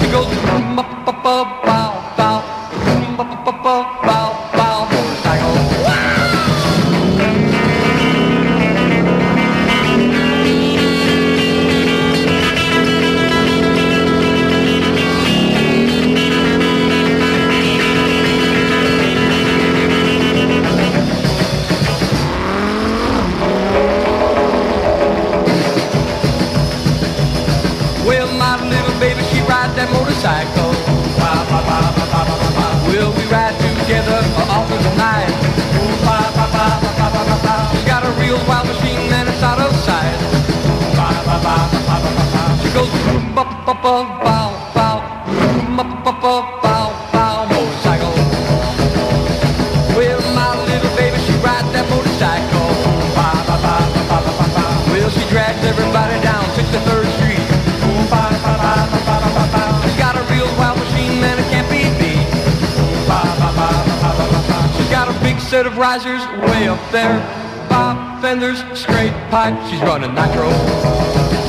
She goes bow, bow, bow, bow, bow, bow, bow. That motorcycle. We'll be riding together all through the night. She's got a real wild machine and it's out of sight. Got a big set of risers way up there. Bob fenders, straight pipe, she's running nitro.